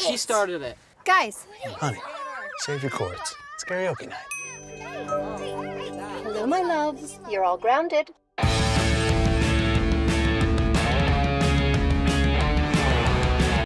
She started it. Guys. Honey, save your cords. It's karaoke night. Hello, my loves. You're all grounded.